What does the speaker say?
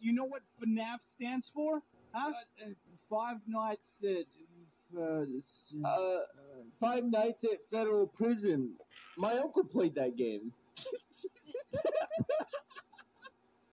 Do you know what FNAF stands for? Huh? Uh, uh five Nights at uh, uh, Five Nights at Federal Prison. My uncle played that game.